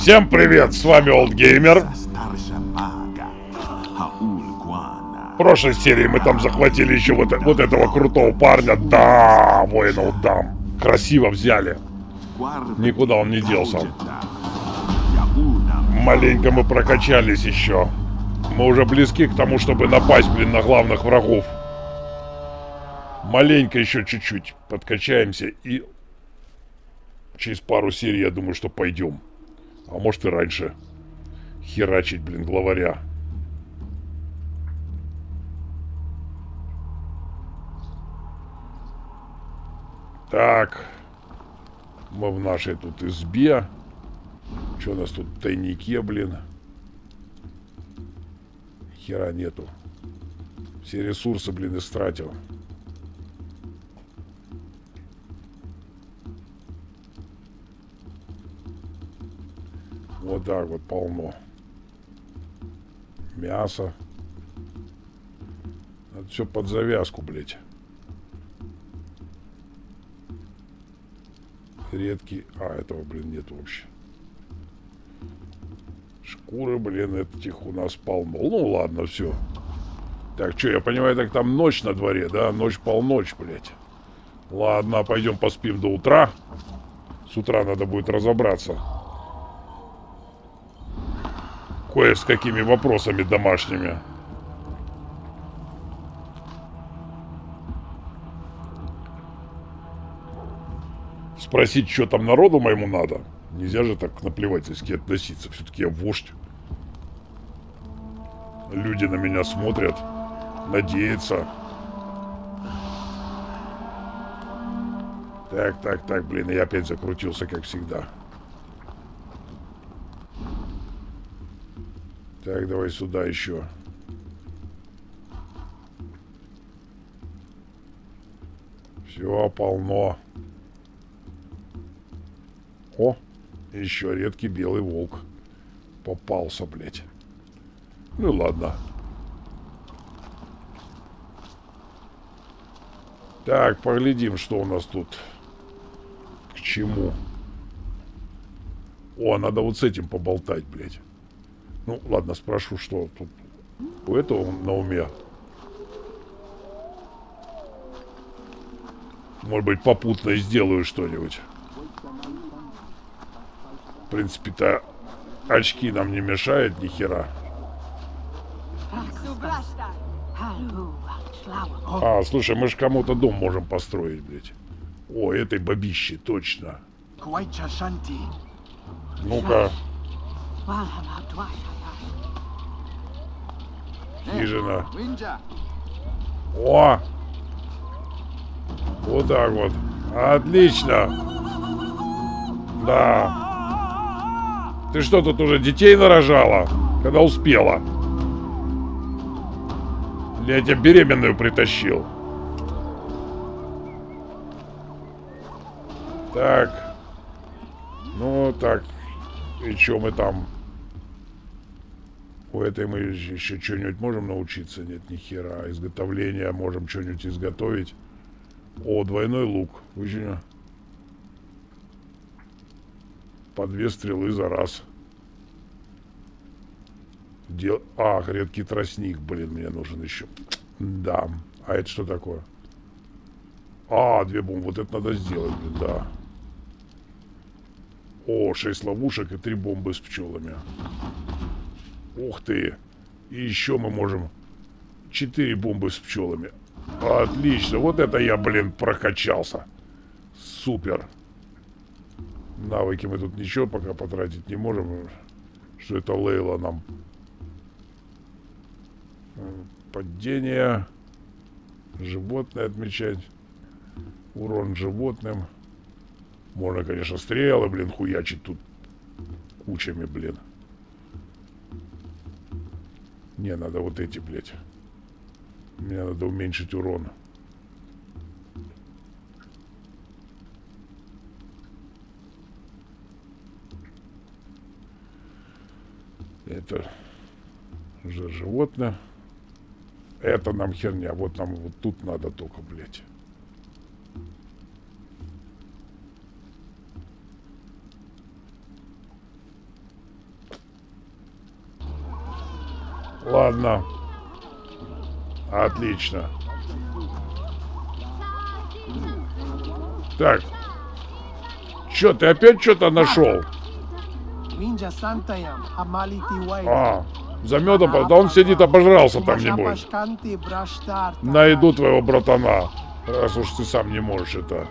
Всем привет, с вами Gamer. В прошлой серии мы там захватили еще вот, вот этого крутого парня. Да, воина Удам. Красиво взяли. Никуда он не делся. Маленько мы прокачались еще. Мы уже близки к тому, чтобы напасть, блин, на главных врагов. Маленько еще чуть-чуть подкачаемся и через пару серий, я думаю, что пойдем. А может и раньше. Херачить, блин, главаря. Так. Мы в нашей тут избе. Что у нас тут в тайнике, блин? Хера нету. Все ресурсы, блин, истратил. Вот так вот полно. Мясо. Это все под завязку, блядь. Редкий. А, этого, блин, нет вообще. Шкуры, блин, этих у нас полно. Ну, ладно, все. Так, что, я понимаю, так там ночь на дворе, да? Ночь полночь, блядь. Ладно, пойдем поспим до утра. С утра надо будет разобраться. Кое с какими вопросами домашними. Спросить, что там народу моему надо. Нельзя же так наплевательски относиться. Все-таки я вождь. Люди на меня смотрят, надеются. Так, так, так, блин, я опять закрутился, как всегда. Так, давай сюда еще. Все, полно. О, еще редкий белый волк. Попался, блядь. Ну ладно. Так, поглядим, что у нас тут. К чему. О, надо вот с этим поболтать, блядь. Ну, ладно, спрошу, что тут у этого на уме. Может быть, попутно и сделаю что-нибудь. В принципе-то очки нам не мешают ни хера. А, слушай, мы же кому-то дом можем построить, блядь. О, этой бабище, точно. Ну-ка. Хижина. О! Вот так вот. Отлично. Да. Ты что, тут уже детей нарожала? Когда успела? Или я тебя беременную притащил? Так. Ну, так. И что мы там? У этой мы еще что-нибудь можем научиться? Нет, ни хера. Изготовление можем что-нибудь изготовить. О, двойной лук. Очень... По две стрелы за раз. Дел... А, редкий тростник, блин, мне нужен еще. Да. А это что такое? А, две бомбы. Вот это надо сделать, блин, да. О, шесть ловушек и три бомбы с пчелами. Ух ты. И еще мы можем... Четыре бомбы с пчелами. Отлично. Вот это я, блин, прокачался. Супер. Навыки мы тут ничего пока потратить не можем. Что это Лейла нам... Падение. Животное отмечать. Урон животным. Можно, конечно, стрелы, блин, хуячить тут кучами, блин. Не, надо вот эти, блядь. Мне надо уменьшить урон. Это же животное. Это нам херня. Вот нам вот тут надо только, блядь. Ладно. Отлично. Так. Чё, ты опять что-то нашел? А, за медом, да он сидит, обожрался там, небось. Найду твоего братана, раз уж ты сам не можешь это.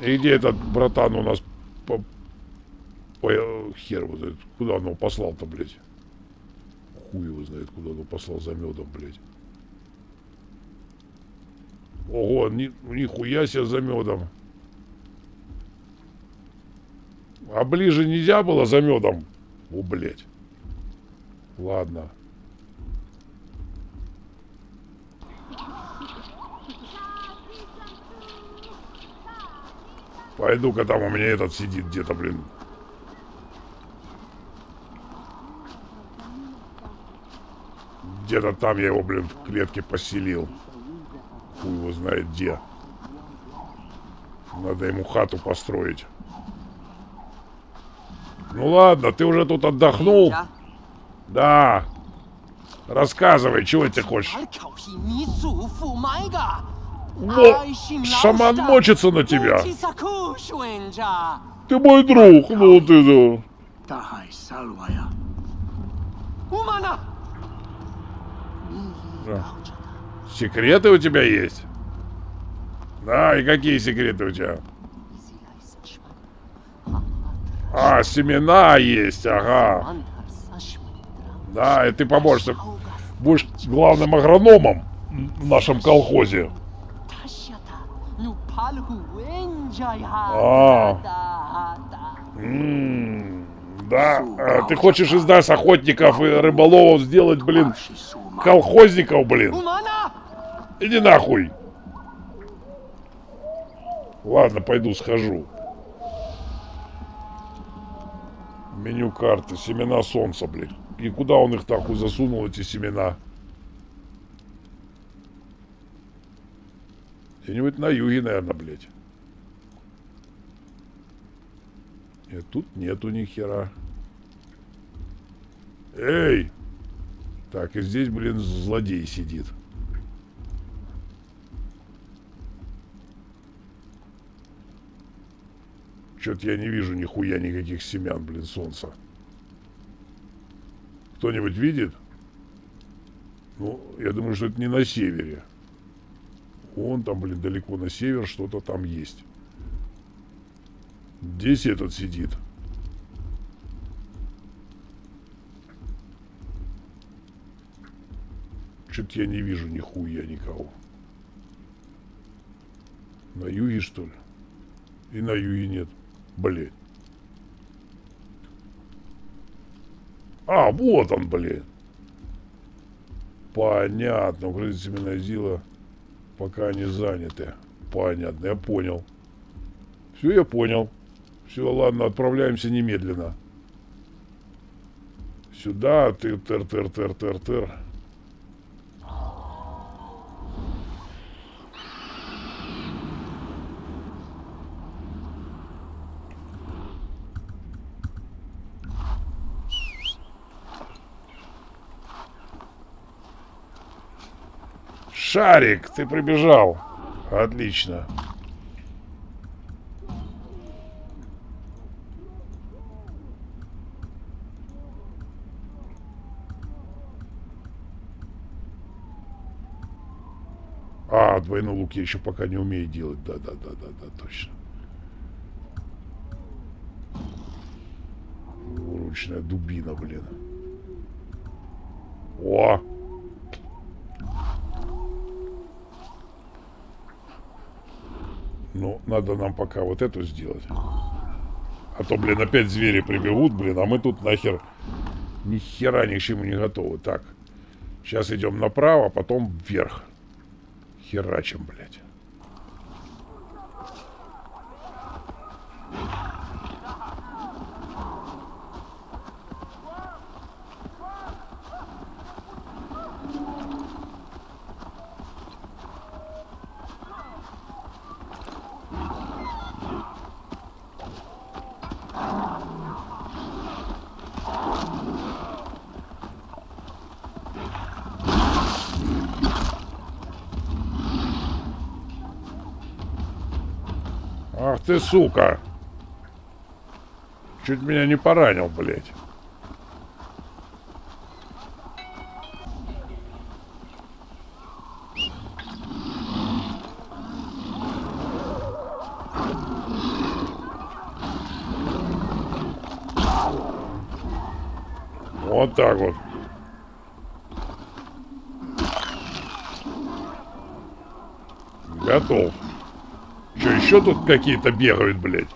И где этот братан у нас по... по... Хер вот этот, куда он его послал-то, блядь? Хуй его знает, куда он послал за медом, блядь. Ого, ни, нихуя себе за медом. А ближе нельзя было за медом? О, блядь. Ладно. Пойду-ка там у меня этот сидит где-то, блин. Где-то там я его, блин, в клетке поселил. Хуй его знает где. Надо ему хату построить. Ну ладно, ты уже тут отдохнул. Да. Рассказывай, чего ты хочешь. Во, шаман мочится на тебя. Ты мой друг, ну ты да. Секреты у тебя есть? Да, и какие секреты у тебя? А, семена есть, ага. Да, и ты поможешь. Будешь главным агрономом в нашем колхозе. А. Да, а ты хочешь из нас охотников и рыболовов сделать, блин, колхозников, блин. Иди нахуй. Ладно, пойду схожу. Меню карты. Семена солнца, блин. И куда он их так засунул, эти семена? Где-нибудь на юге, наверное, блядь. Нет, тут нету ни хера. Эй! Так, и здесь, блин, злодей сидит. Что-то я не вижу нихуя никаких семян, блин, солнца. Кто-нибудь видит? Ну, я думаю, что это не на севере. Вон там, блин, далеко на север что-то там есть. Здесь этот сидит. Что-то я не вижу нихуя никого. На юге, что ли? И на юге нет. Блин. А, вот он, блин. Понятно. Укрытие семена Зила пока они заняты. Понятно, я понял. Все, я понял. Все, ладно, отправляемся немедленно. Сюда, ты Шарик, ты прибежал. Отлично. А, двойной лук я еще пока не умею делать. Да, да, да, да, да, точно. Ручная дубина, блин. О! Ну, надо нам пока вот эту сделать. А то, блин, опять звери прибегут, блин, а мы тут нахер ни хера ни к чему не готовы. Так, сейчас идем направо, а потом вверх. Херачим, блядь. Сука! Чуть меня не поранил, блядь. Вот так вот. Готов. Еще тут какие-то бегают, блядь?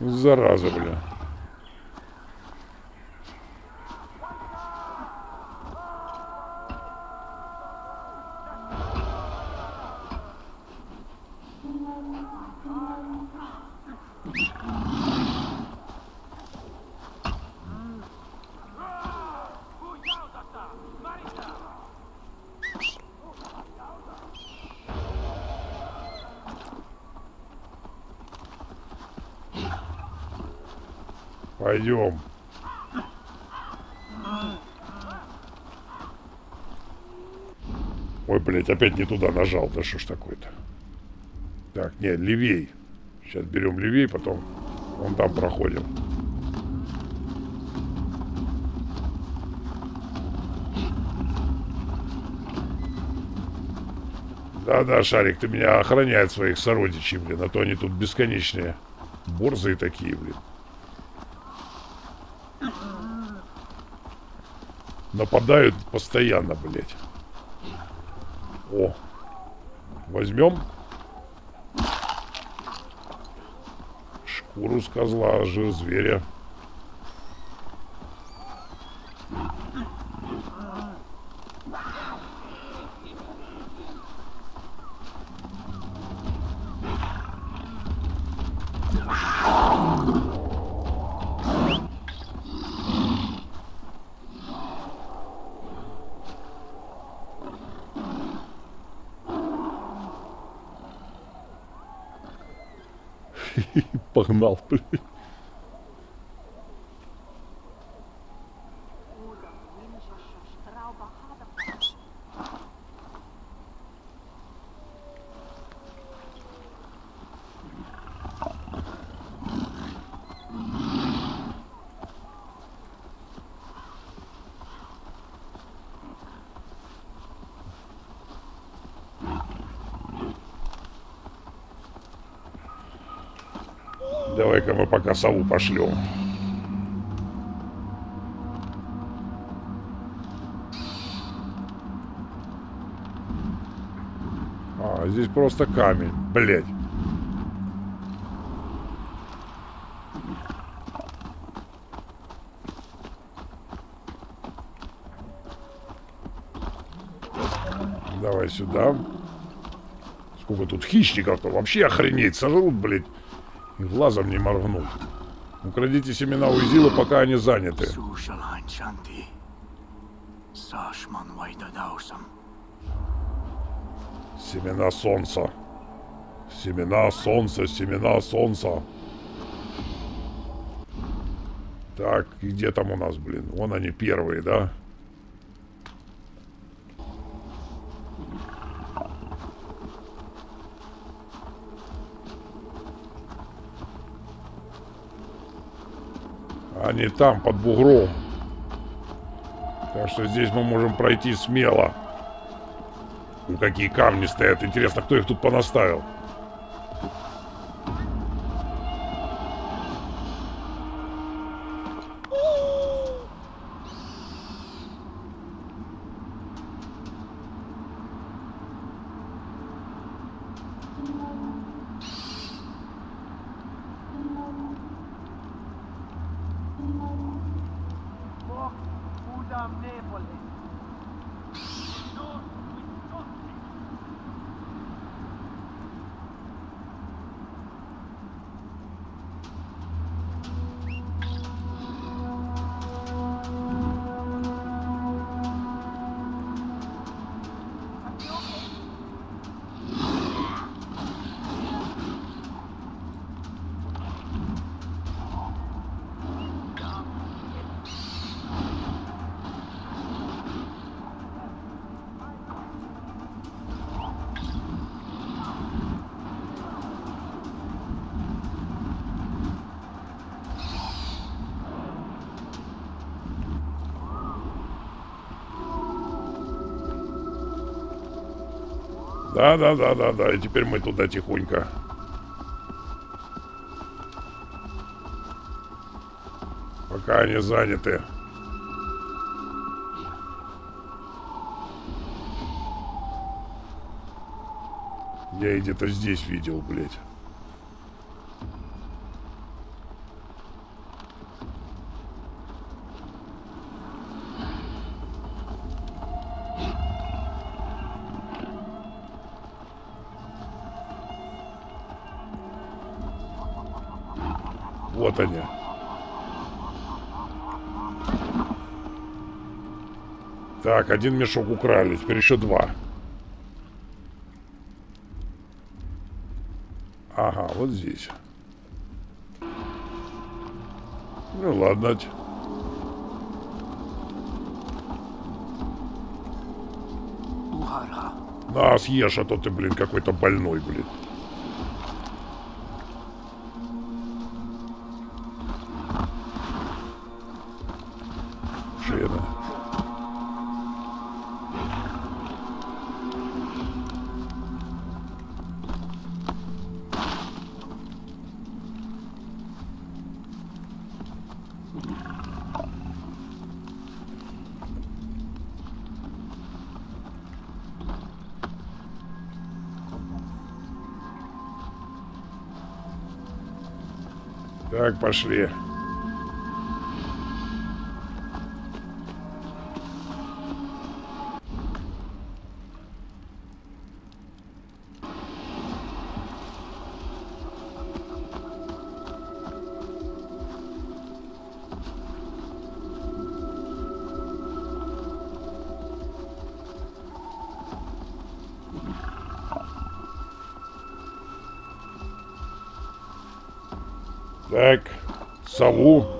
Зараза, бля. Пойдем. Ой, блядь, опять не туда нажал. Да что ж такое-то? Так, нет, левей. Сейчас берем левей, потом вон там проходим. Да-да, Шарик, ты меня охраняет своих сородичей, блин, а то они тут бесконечные борзые такие, блин. Нападают постоянно, блядь. О. Возьмем. Шкуру с козла, жир зверя. Погнал, блядь. Давай-ка мы пока сову пошлем. А, здесь просто камень. Блять. Давай сюда. Сколько тут хищников-то? Вообще охренеть. Сожрут, блядь. Глазом не моргнут. Украдите семена у Изила, пока они заняты. Семена солнца. Семена солнца, семена солнца. Так, где там у нас, блин? Вон они первые, да? Они там, под бугром. Так что здесь мы можем пройти смело. Ну, какие камни стоят. Интересно, кто их тут понаставил? Да, да, да, да, да. И теперь мы туда тихонько. Пока они заняты. Я и где-то здесь видел, блядь. Вот они. Так, один мешок украли, теперь еще два. Ага, вот здесь. Ну ладно. На, съешь, а то ты, блин, какой-то больной, блин. Так, пошли. Сову.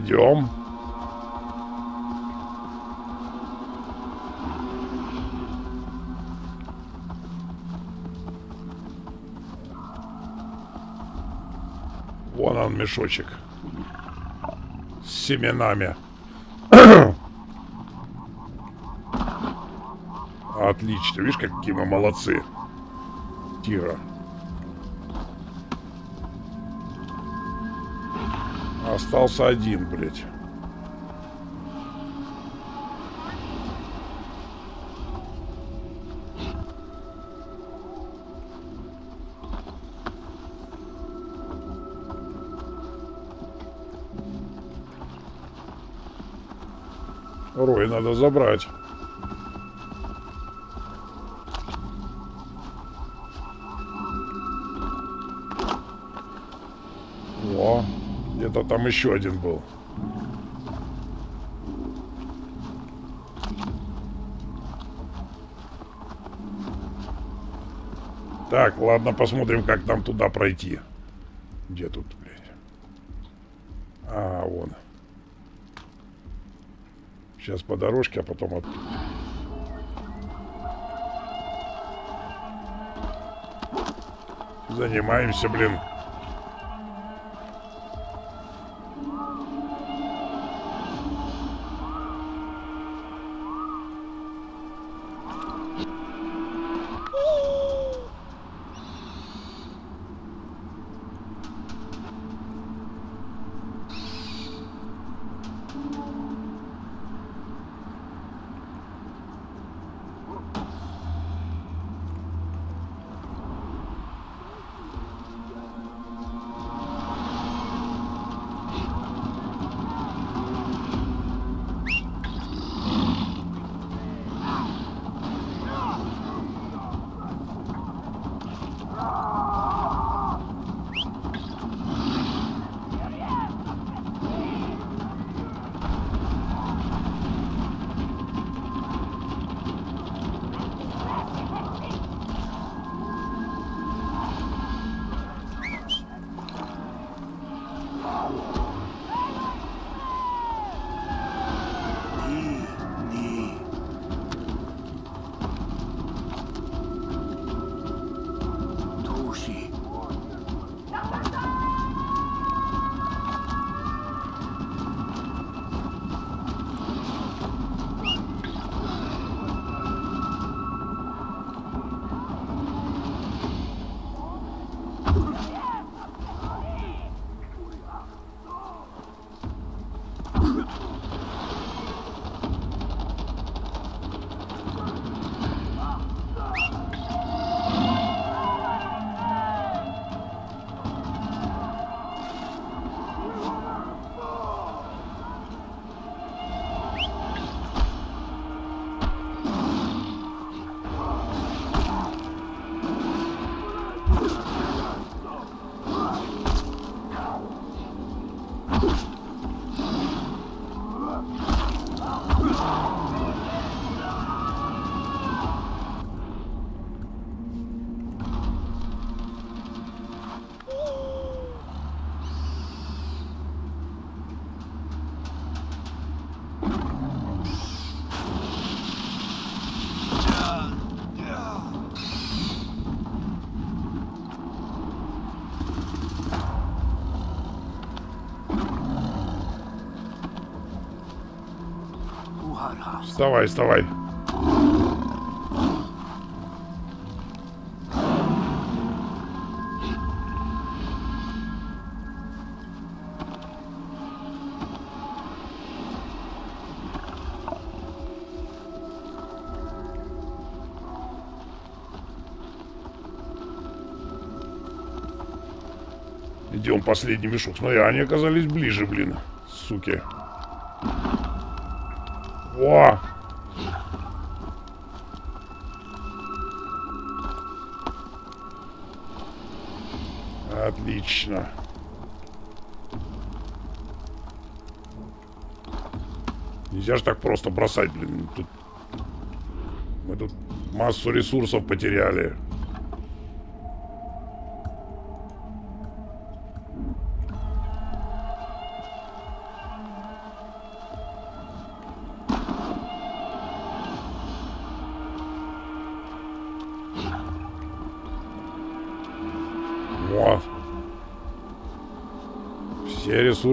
Идем. Вон он мешочек с семенами. Отлично. Видишь, какие мы молодцы. Тихо. Остался один, блядь. Рой надо забрать. Там еще один был. Так, ладно, посмотрим, как нам туда пройти. Где тут, блядь? А, вон. Сейчас по дорожке, а потом от... Занимаемся, блин. Вставай, вставай. Идем последний мешок. Смотри, они оказались ближе, блин. Суки. Во! Отлично. Нельзя же так просто бросать, блин. Тут... Мы тут массу ресурсов потеряли.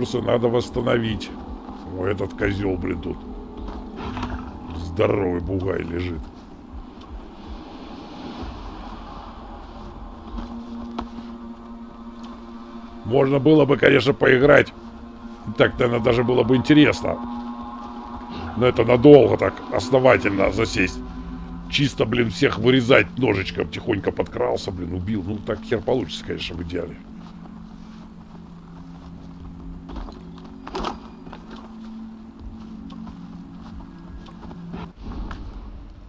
Ресурсы надо восстановить. О, этот козел, блин, тут. Здоровый бугай лежит. Можно было бы, конечно, поиграть. Так, наверное, даже было бы интересно. Но это надолго так, основательно засесть. Чисто, блин, всех вырезать ножичком. Тихонько подкрался, блин, убил. Ну, так хер получится, конечно, в идеале.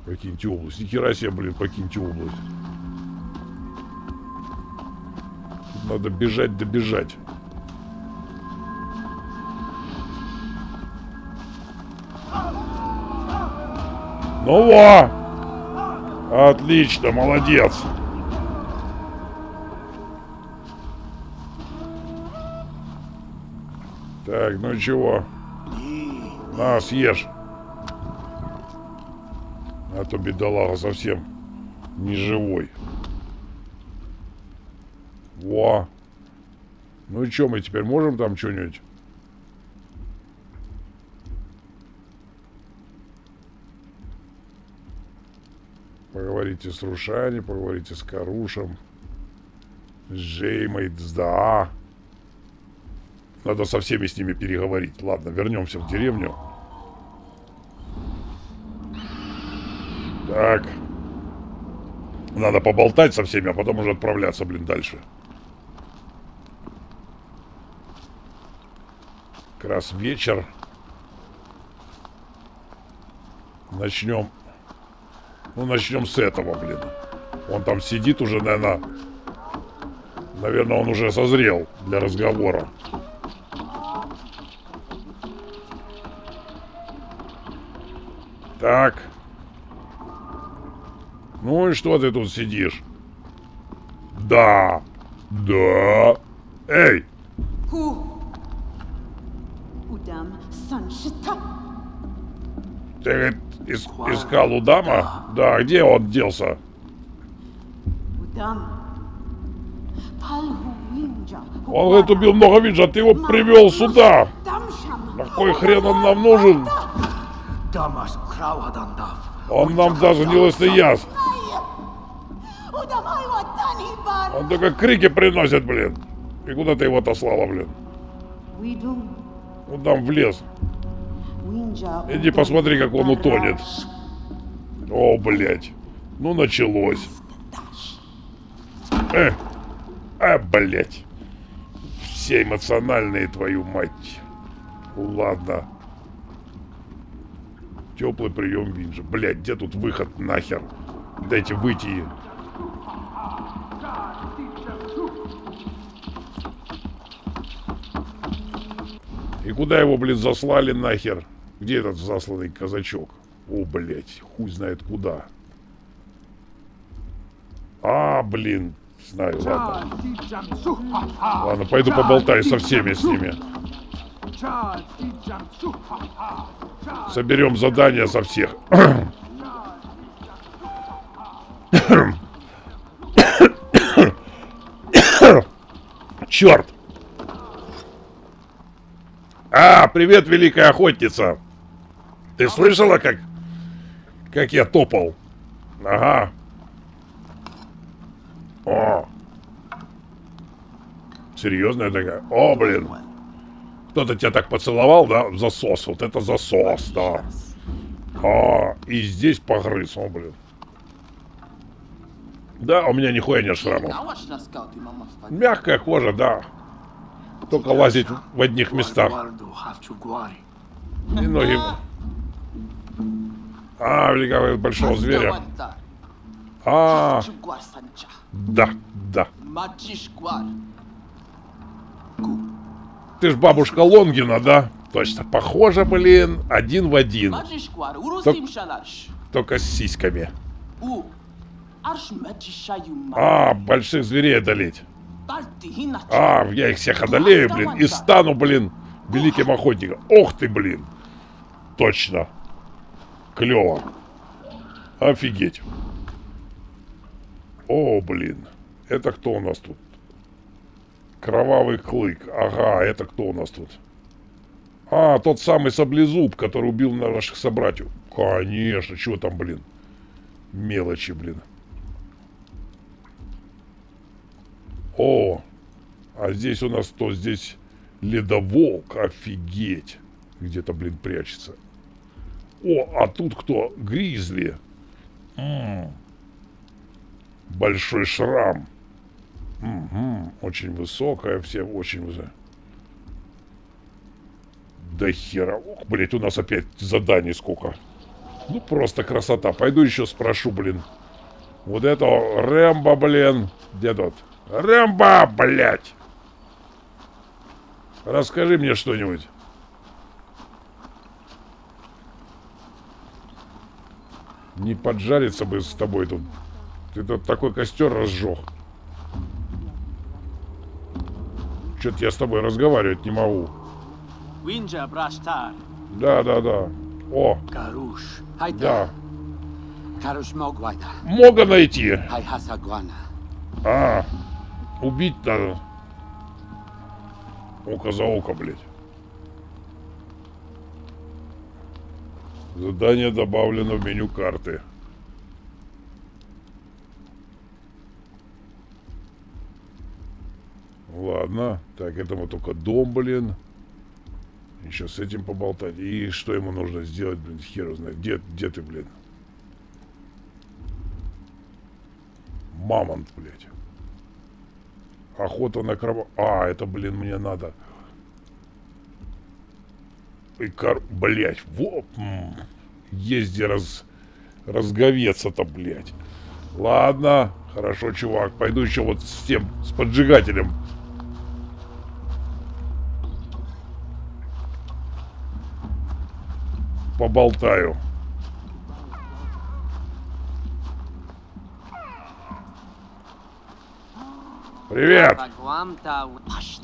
Покиньте область. Ни хера себе, блин, покиньте область. Тут надо бежать, добежать. Ну во! Отлично, молодец. Так, ну чего? На, съешь. То бедолага совсем не живой. Во. Ну и что, мы теперь можем там что-нибудь? Поговорите с Рушани, поговорите с Карушем. С Жеймой, да. Надо со всеми с ними переговорить. Ладно, вернемся в деревню. Так. Надо поболтать со всеми, а потом уже отправляться, блин, дальше. Как раз вечер. Начнем. Ну, начнем с этого, блин. Он там сидит уже, наверное... Наверное, он уже созрел для разговора. Так. Ну и что ты тут сидишь? Да. Да. Эй! Ты говорит, ис- искал Удама? Да, где он делся? Он, говорит, убил много винжа, ты его привел сюда. На кой хрен он нам нужен? Он нам даже не лысый Он только крики приносит, блин. И куда ты его отослала, блин? Он там в лес. Winja. Иди посмотри, как он утонет. О, блядь. Ну, началось. Э, а, блядь. Все эмоциональные, твою мать. Ладно. Теплый прием винжа. Блядь, где тут выход нахер? Дайте выйти. И куда его, блин, заслали нахер? Где этот засланный казачок? О, блядь, хуй знает куда. А, блин, знаю, ладно. Ладно, пойду поболтаю со всеми с ними. Соберем задания со всех. Черт! А, привет, великая охотница! Ты слышала, как... Как я топал? Ага. О. Серьезная такая. О, блин. Кто-то тебя так поцеловал, да? Засос. Вот это засос, да. А, и здесь погрыз, о, блин. Да, у меня нихуя нет шрамов. Мягкая кожа, да. Только лазить в одних местах. И ноги. А, великого большого зверя. А, да, да. Ты ж бабушка Лонгина, да? Точно, похоже, блин, один в один. Только с сиськами. А, больших зверей одолеть. А, я их всех одолею, блин, и стану, блин, великим охотником. Ох ты, блин. Точно. Клево. Офигеть. О, блин. Это кто у нас тут? Кровавый клык. Ага, это кто у нас тут? А, тот самый саблезуб, который убил наших собратьев. Конечно, чего там, блин? Мелочи, блин. О, а здесь у нас кто? Здесь ледоволк. Офигеть. Где-то, блин, прячется. О, а тут кто? Гризли. М. Большой шрам. Мгм, Очень высокая, все очень высокая. Да хера. Ох, блядь, у нас опять заданий сколько. Ну, просто красота. Пойду еще спрошу, блин. Вот этого Рэмбо, блин. Где тот? Рэмбо, блядь. Расскажи мне что-нибудь. Не поджариться бы с тобой тут. Ты тут такой костер разжег. Что-то я с тобой разговаривать не могу. Да, да, да. О, Garush, да. Mogwaida, Мога найти. А, убить надо. Око за око, блядь. Задание добавлено в меню карты. Ладно. Так, этому только дом, блин. Еще с этим поболтать. И что ему нужно сделать, блин, хер его знает. Где, где ты, блин? Мамонт, блядь. Охота на краба... А, это, блин, мне надо. И кор... М. Есть где раз... разговеться-то, блядь. Ладно, хорошо, чувак. Пойду еще вот с тем, с поджигателем. Поболтаю. Привет!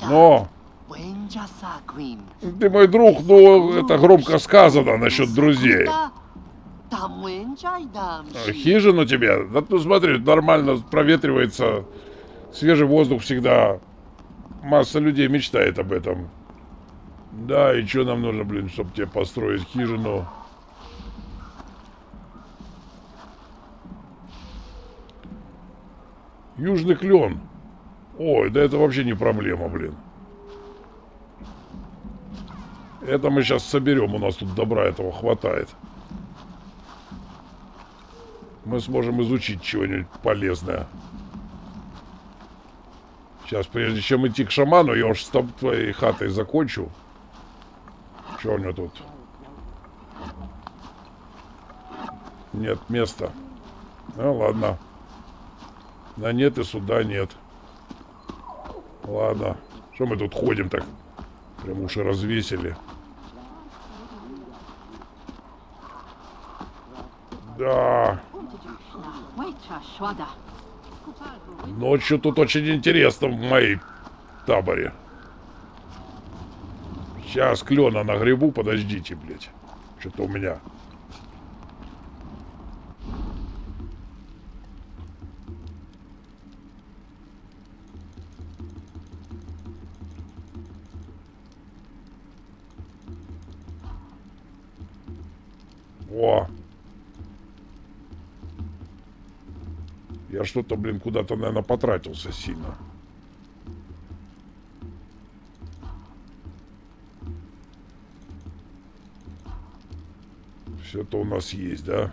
Ну, Winja Saquin, ты мой друг, ну, это громко сказано насчет друзей. А, Хижину тебе? Да ну смотри, нормально проветривается. Свежий воздух всегда. Масса людей мечтает об этом. Да, и что нам нужно, блин, чтобы тебе построить хижину? Южный клен. Ой, да это вообще не проблема, блин. Это мы сейчас соберем, у нас тут добра этого хватает. Мы сможем изучить чего-нибудь полезное. Сейчас, прежде чем идти к шаману, я уж с твоей хатой закончу. Что у него тут? Нет места. Ну ладно. Да нет и сюда нет. Ладно. Что мы тут ходим так? Прям уши развесили. Да. Ночью тут очень интересно в моей таборе. Сейчас клена на грибу, подождите, блядь. Что-то у меня. О! Я что-то, блин, куда-то, наверное, потратился сильно. Все это у нас есть, да?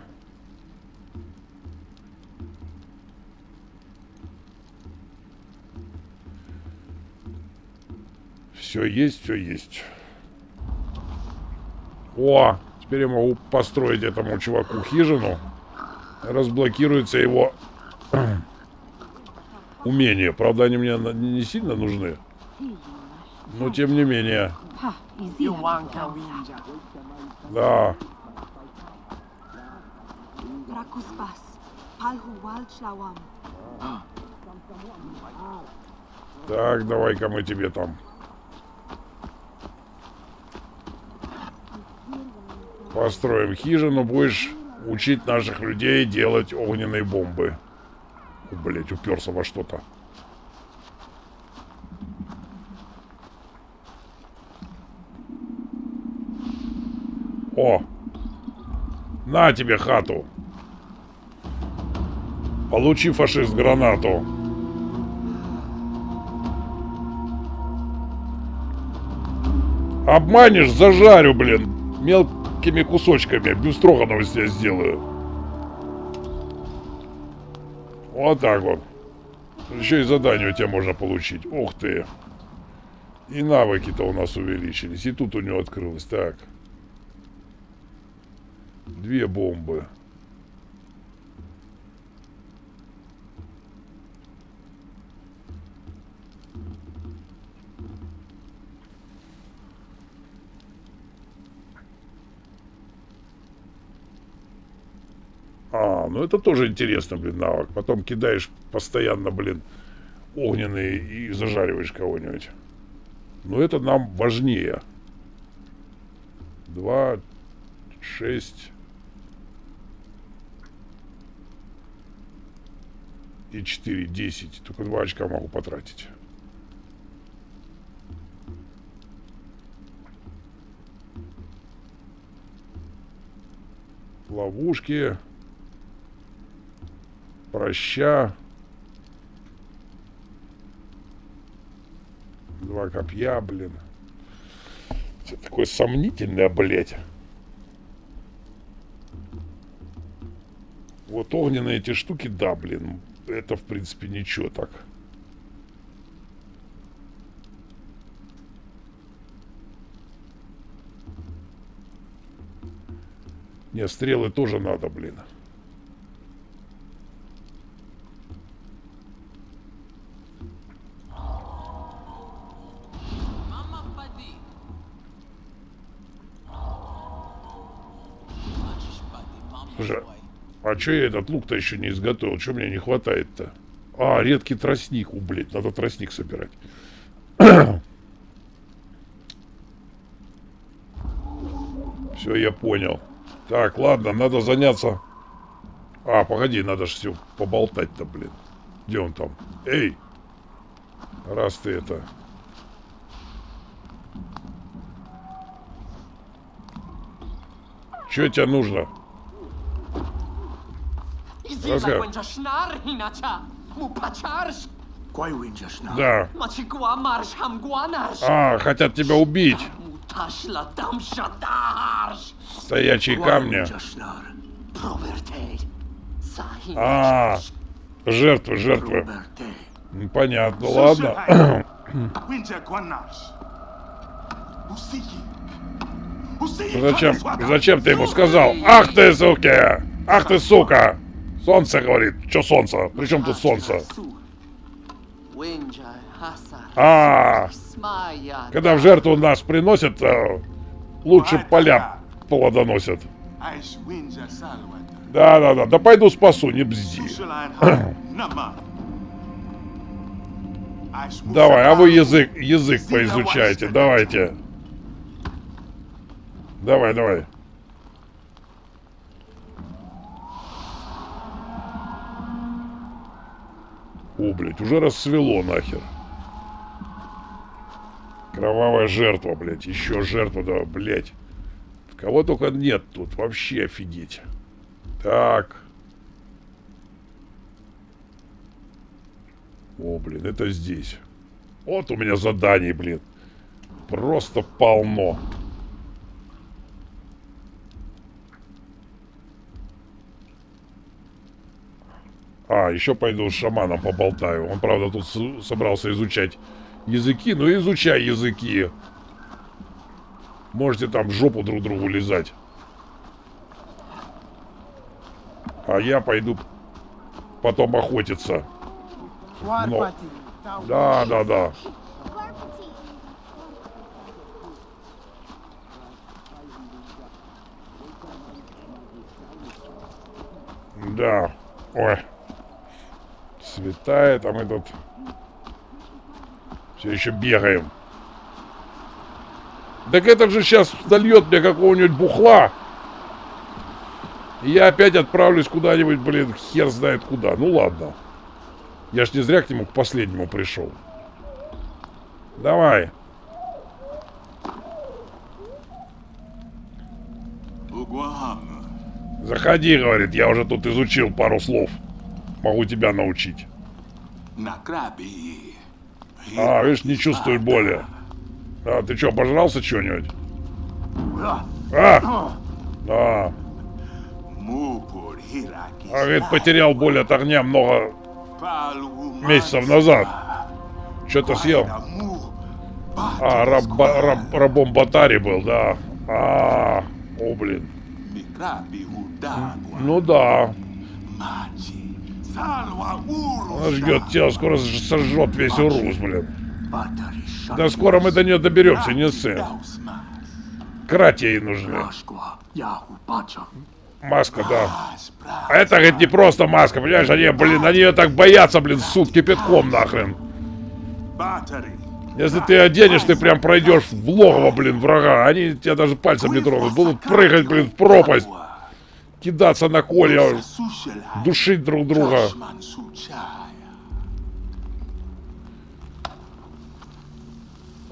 Все есть, все есть. О, теперь я могу построить этому чуваку хижину. Разблокируется его умения. Правда, они мне не сильно нужны. Но тем не менее. Да. Так, давай-ка мы тебе там. Построим хижину, будешь учить наших людей делать огненные бомбы. Блять, уперся во что-то. О! На тебе хату! Получи, фашист, гранату. Обманешь, зажарю, блин. Мелкими кусочками. Бюстроганова тебя сделаю. Вот так вот. Еще и задание у тебя можно получить. Ух ты. И навыки-то у нас увеличились. И тут у него открылось. Так. Две бомбы. А, ну это тоже интересно, блин, навык. Потом кидаешь постоянно, блин, огненные и зажариваешь кого-нибудь. Но это нам важнее. Два, шесть и четыре, десять. Только два очка могу потратить. Ловушки. Проща. Два копья, блин. Это такое сомнительное, блядь. Вот огненные эти штуки, да, блин. Это, в принципе, ничего так. Не, стрелы тоже надо, блин. Слушай, а чё я этот лук-то еще не изготовил? Чё мне не хватает-то? А, редкий тростник. У, блядь, надо тростник собирать. Все, я понял. Так, ладно, надо заняться... А, погоди, надо же все поболтать-то, блин. Где он там? Эй! Раз ты это... Что тебе нужно? Iziza Okay. Mupacharsh. Quai Winchashna. Да. А, хотят тебя убить. Стоячие камни. А, жертвы, жертвы. Ну, Понятно, ладно. Зачем, зачем ты ему сказал? Ах ты, суки! Ах ты, сука! Солнце говорит. Че солнце? Причем тут солнце? А, когда в жертву нас приносят, э, лучше поля плодоносят. Да-да-да, да пойду спасу, не бзди. Давай, а вы язык, язык поизучайте, давайте. Давай, давай. О, блядь, уже рассвело нахер. Кровавая жертва, блядь. Еще жертва, да, блядь. Кого только нет тут. Вообще офигеть. Так. О, блин, это здесь. Вот у меня заданий, блин. Просто полно. А, еще пойду с шаманом поболтаю. Он, правда, тут собрался изучать языки. Ну, изучай языки. Можете там в жопу друг другу лизать. А я пойду потом охотиться. Но... Да, да, да. Да. Ой. Светает, а мы тут все еще бегаем. Так этот же сейчас дольет мне какого-нибудь бухла. И я опять отправлюсь куда-нибудь, блин, хер знает куда. Ну ладно. Я ж не зря к нему к последнему пришел. Давай. Угуам. Заходи, говорит, я уже тут изучил пару слов. Могу тебя научить. А, видишь, не чувствует боли. А, ты что, пожрался что-нибудь? А! А, хираки. а, говорит, потерял боль от огня много месяцев назад. Что-то съел. А, раб, раб- рабом Батари был, да. А, о, блин. Ну да. Она ждет тело, скоро сожжет весь Урус, блин. Да скоро мы до нее доберемся, не сын. Крати ей нужны. Маска, да. А это, говорит, не просто маска, понимаешь? Они, блин, они ее так боятся, блин, суд кипятком нахрен. Если ты оденешь, ты прям пройдешь в логово, блин, врага. Они тебя даже пальцем не тронут. Будут прыгать, блин, в пропасть, кидаться на колья, душить друг друга.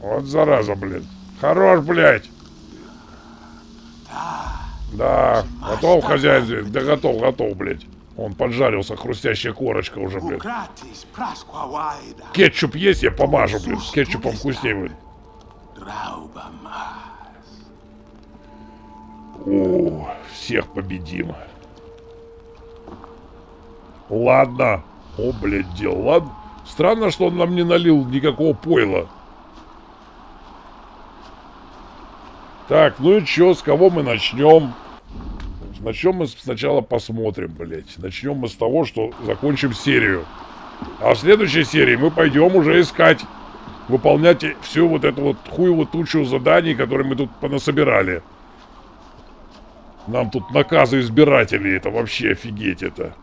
Вот зараза, блин. Хорош, блядь. Да, готов, хозяин здесь? Да готов, готов, блядь. Он поджарился, хрустящая корочка уже, вайда. Кетчуп есть, я помажу. С кетчупом вкуснее будет. О, всех победим. Ладно. О, блядь, дело. Ладно. Странно, что он нам не налил никакого пойла. Так, ну и чё, с кого мы начнем? Начнем мы сначала посмотрим, блядь. Начнем мы с того, что закончим серию. А в следующей серии мы пойдем уже искать, выполнять всю вот эту вот хуевую тучу заданий, которые мы тут понасобирали. Нам тут наказы избирателей, это вообще офигеть это.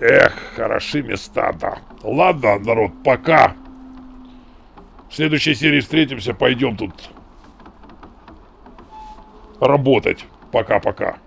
Эх, хороши места, да. Ладно, народ, пока. В следующей серии встретимся, пойдем тут работать. Пока-пока.